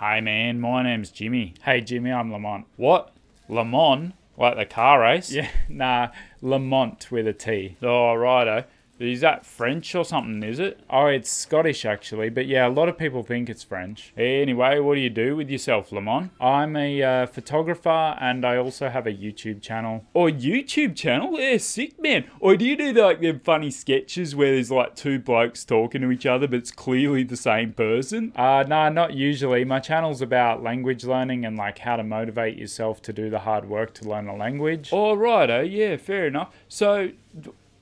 Hey man, my name's Jimmy. Hey Jimmy, I'm Lamont. What? Lamont? Like the car race? Yeah, nah, Lamont with a T. Oh, righto. Is that French or something, is it? Oh, it's Scottish actually, but yeah, a lot of people think it's French. Anyway, what do you do with yourself, Lamont? I'm a uh, photographer and I also have a YouTube channel. Oh, YouTube channel? Yeah, sick, man. Or do you do like them funny sketches where there's like two blokes talking to each other, but it's clearly the same person? Uh, nah, not usually. My channel's about language learning and like how to motivate yourself to do the hard work to learn a language. Oh, righto. Yeah, fair enough. So,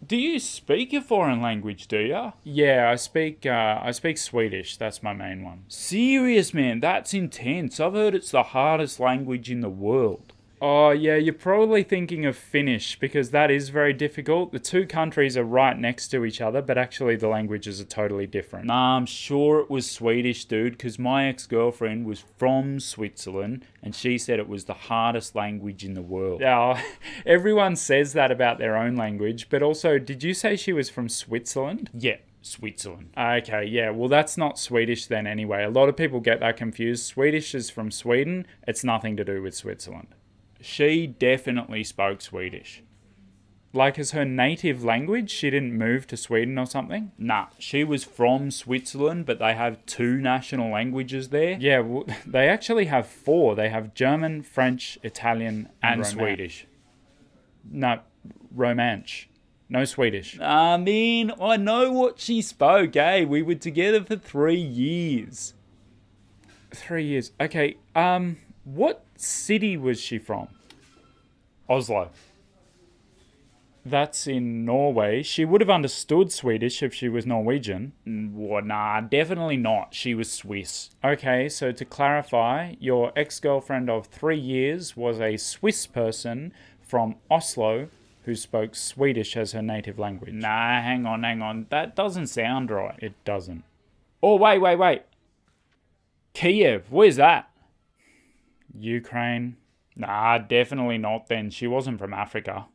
do you speak a foreign language, do you? Yeah, I speak uh, I speak Swedish. That's my main one. Serious, man. That's intense. I've heard it's the hardest language in the world. Oh, yeah, you're probably thinking of Finnish because that is very difficult. The two countries are right next to each other, but actually the languages are totally different. Nah, I'm sure it was Swedish, dude, because my ex girlfriend was from Switzerland and she said it was the hardest language in the world. Yeah, everyone says that about their own language, but also, did you say she was from Switzerland? Yeah. Switzerland. Okay, yeah. Well, that's not Swedish then anyway. A lot of people get that confused. Swedish is from Sweden. It's nothing to do with Switzerland she definitely spoke Swedish. Like as her native language, she didn't move to Sweden or something? Nah, she was from Switzerland, but they have two national languages there. Yeah, well, they actually have four. They have German, French, Italian, and, and Swedish. No, Romansh. No Swedish. I mean, I know what she spoke, eh? We were together for three years. Three years. Okay, um, what city was she from? Oslo. That's in Norway. She would have understood Swedish if she was Norwegian. Well, nah, definitely not. She was Swiss. Okay, so to clarify, your ex girlfriend of three years was a Swiss person from Oslo who spoke Swedish as her native language. Nah, hang on, hang on. That doesn't sound right. It doesn't. Oh, wait, wait, wait. Kiev, where's that? Ukraine. Nah, definitely not then. She wasn't from Africa.